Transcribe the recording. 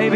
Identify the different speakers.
Speaker 1: I've